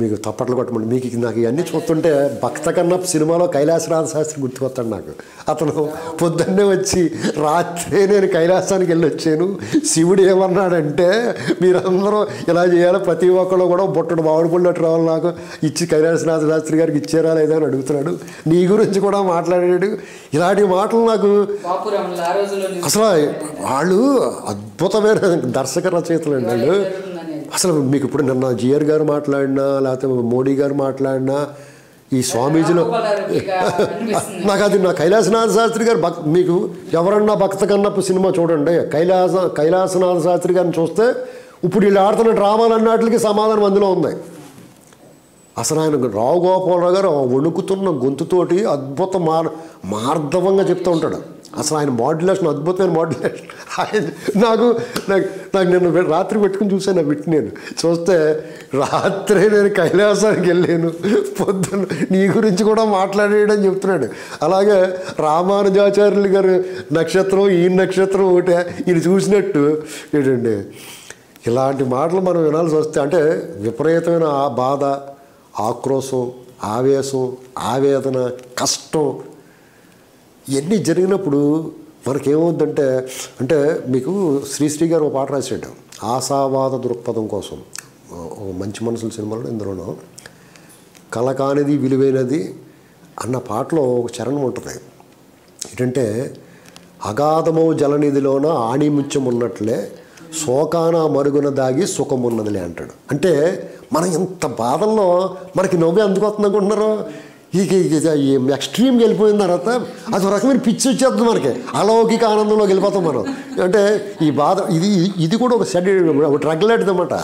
మీకు తప్పట్లు కొట్టమండి. మీకు నాకు ఇవన్నీ చూస్తుంటే భక్త కన్నా సినిమాలో కైలాసనాథ శాస్త్రి గుర్తుకొస్తాడు నాకు. అతను పొద్దున్నే వచ్చి రాత్రే నేను కైలాసానికి వెళ్ళి వచ్చాను శివుడు ఏమన్నాడంటే మీరందరూ ఇలా చేయాలి. ప్రతి ఒక్కరు కూడా బుట్టడు మామిడి పళ్ళు అట్టు రావాలి నాకు. ఇచ్చి కైలాసనాథ శాస్త్రి గారికి ఇచ్చారా లేదా అని అడుగుతున్నాడు. నీ గురించి కూడా మాట్లాడాడు. ఇలాంటి మాటలు నాకు అసలు వాళ్ళు అద్భుతమైన దర్శక రచయితలు అండి వాళ్ళు. అసలు మీకు ఇప్పుడు నిన్న జిఆర్ గారు మాట్లాడినా లేకపోతే మోడీ గారు మాట్లాడినా ఈ స్వామీజీలో. నాకు అది నా కైలాసనాథ శాస్త్రి గారు భక్ మీకు ఎవరన్నా భక్త కన్నప్ప సినిమా చూడండి. కైలాస కైలాసనాథ శాస్త్రి గారిని చూస్తే ఇప్పుడు వీళ్ళు ఆడుతున్న డ్రామాలు అన్నట్లకి సమాధానం అందులో ఉంది అసలు ఆయన రావు గోపాలరావు గారు వణుకుతున్న గొంతుతోటి అద్భుత మార్ మార్ధవంగా చెప్తూ ఉంటాడు. అసలు ఆయన మాడ్యులేషన్ అద్భుతమైన మాడ్యులేషన్ ఆయన నాకు నాకు నేను రాత్రి పెట్టుకుని చూశాను ఆ నేను. చూస్తే రాత్రి నేను కైలాసానికి వెళ్ళాను. పొద్దున్న నీ గురించి కూడా మాట్లాడేయడం చెప్తున్నాడు. అలాగే రామానుజాచార్యులు గారు నక్షత్రం ఈ నక్షత్రం ఒకటే. ఇది చూసినట్టు ఏంటండి ఇలాంటి మాటలు మనం వినాల్సి వస్తే అంటే విపరీతమైన ఆ బాధ ఆక్రోశం ఆవేశం ఆవేదన కష్టం ఇవన్నీ జరిగినప్పుడు మనకేమవుద్దంటే అంటే మీకు శ్రీశ్రీ గారు ఒక పాట రాశాడు. ఆశావాద దృక్పథం కోసం. ఓ మంచి మనసుల సినిమాలో ఇందులోనూ. కళ కానిది విలువైనది అన్న పాటలో ఒక చరణం ఉంటుంది ఏంటంటే అగాధమో జలనిధిలోన ఆణిముత్యం ఉన్నట్లే శోకాన మరుగున దాగి సుఖమున్నదిలే అంటాడు. అంటే మనం ఎంత బాధల్లో మనకి నవ్వే అందుకు వస్తుంది అనుకుంటున్నారు ఇక ఎక్స్ట్రీమ్కి వెళ్ళిపోయిన తర్వాత అది ఒక రకమైన పిచ్చి వచ్చేస్తుంది మనకి. అలౌకిక ఆనందంలోకి వెళ్ళిపోతాం మనం. అంటే ఈ బాధ ఇది ఇది కూడా ఒక సెడి ఒక డ్రగ్ లాంటిది అనమాట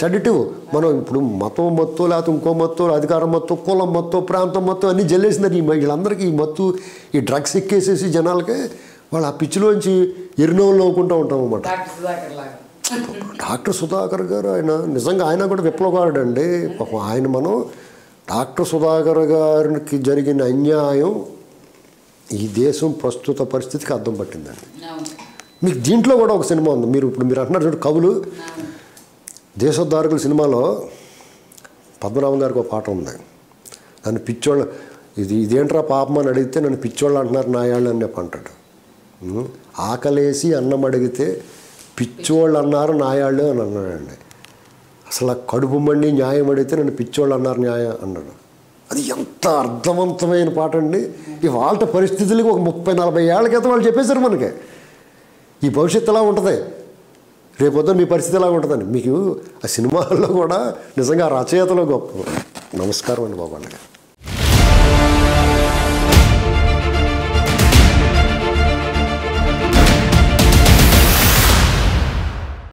సెడిటివ్. మనం ఇప్పుడు మతం మత్తు లేకపోతే ఇంకో మత్తు అధికారం మత్తు కులం మత్తు ప్రాంతం మత్తు అన్నీ జల్లేసిందని ఈ వీళ్ళందరికీ ఈ మత్తు ఈ డ్రగ్స్ ఎక్కేసేసి జనాలకి వాళ్ళు ఆ పిచ్చిలోంచి ఎరినోళ్ళు నవ్వుకుంటూ ఉంటాం అన్నమాట. డాక్టర్ సుధాకర్ లాగా. డాక్టర్ సుధాకర్ గారు ఆయన నిజంగా ఆయన కూడా విప్లవకారుడు అండి పాపం ఆయన మనం డాక్టర్ సుధాకర్ గారికి జరిగిన అన్యాయం ఈ దేశం ప్రస్తుత పరిస్థితికి అర్థం పట్టిందండి. మీకు దీంట్లో కూడా ఒక సినిమా ఉంది. మీరు ఇప్పుడు మీరు అంటున్నారు చూడు కవులు. దేశోద్ధారకుల సినిమాలో పద్మనాభం గారికి ఒక పాట ఉంది. నన్ను పిచ్చోళ్ళ ఇది ఇదేంట్రా పాపం అని అడిగితే నన్ను పిచ్చోళ్ళు అంటున్నారు నాయాళ్ళు అని చెప్పి అంటాడు? ఆకలేసి అన్నం అడిగితే పిచ్చోళ్ళు అన్నారు నాయాళ్ళు అని అన్నాడండి. అసలు ఆ కడుపు మండి న్యాయం అడిగితే నన్ను పిచ్చోళ్ళు అన్నారు న్యాయం అన్నాడు. అది ఎంత అర్థవంతమైన పాట అండి. ఇవాళ పరిస్థితులకి ఒక ముప్పై నలభై ఏళ్ళ క్రితం వాళ్ళు చెప్పేశారు మనకి. ఈ భవిష్యత్తు ఎలా ఉంటుంది? రేపొద్దు మీ పరిస్థితి ఎలా ఉంటుందని. మీకు ఆ సినిమాల్లో కూడా నిజంగా ఆ రచయితలో గొప్ప నమస్కారం అండి బాబు వాళ్ళకి.